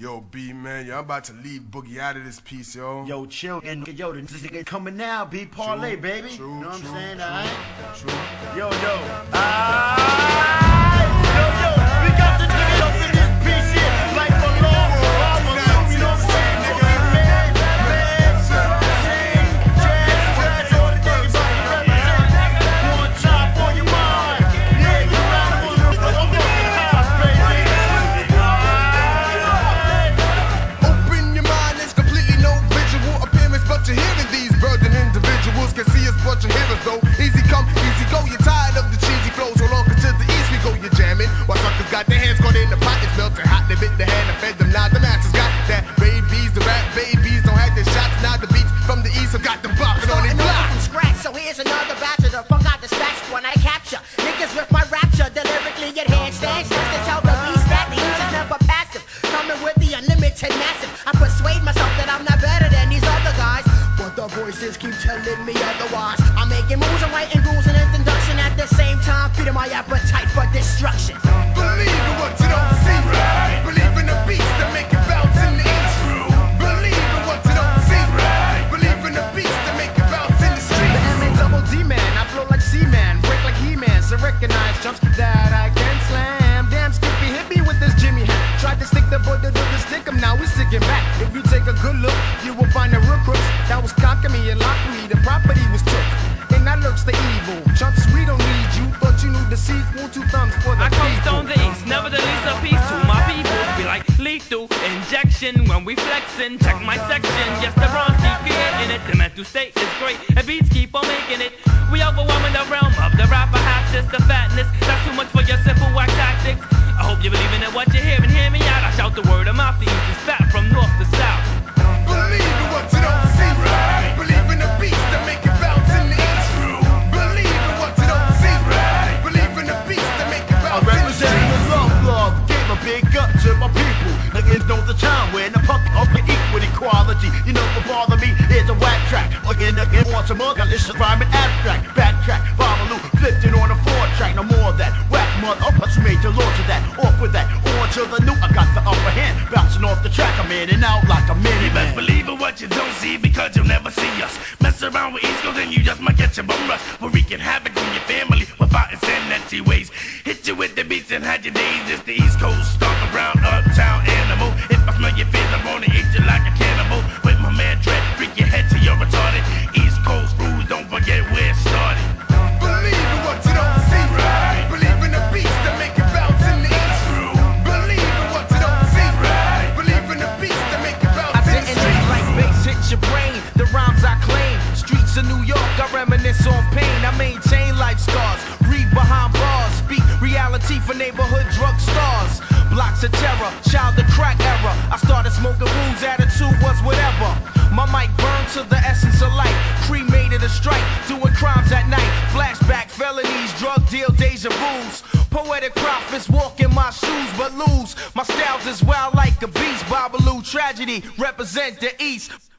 Yo, B man, yo, I'm about to leave Boogie out of this piece, yo. Yo, chill and yo, this nigga coming now, B parlay, True, baby. true, you know what I'm saying? true, Alright? True. Yo, yo. Alright. Capture niggas with my rapture, deliberately just to tell the beast that east is never passive. Coming with the unlimited massive, I persuade myself that I'm not better than these other guys, but the voices keep telling me otherwise. I'm making moves and The was took. And that lurks the evil. Chumps, we don't need you. Thought you knew the sequel. Two thumbs for the I stone the east, nevertheless a piece to my people. Be like lethal injection when we flexing. Check my section, yes the bronze keep creating it. The mental state is great, and beats keep on making it. We overwhelming the realm of the rapper half the fatness. That's too much for your simple whack tactics. I hope you believe in it, what you hear and the time when the punk up the equal equality. You know what bother me is a whack track. Looking again want some other, it's a rhyme and abstract. To the new, I got the upper hand. Bouncing off the track, I'm in and out like a mini You best believe in what you don't see because you'll never see us. Mess around with East Coast and you just might get your bum rush. We're wreaking havoc on your family without insanity ways. Hit you with the beats and hide your days. It's the East Coast stomp around uptown animal. If I smell your face, I'm gonna eat Of terror, child of crack era. I started smoking rules, attitude was whatever. My mic burned to the essence of life. Cremated a strike, doing crimes at night. Flashback felonies, drug deal, deja vu's. Poetic prophets walk in my shoes, but lose. My styles is wild like a beast. Babalu tragedy, represent the east.